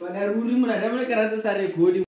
Pada ruri muna da mana karanta sare godi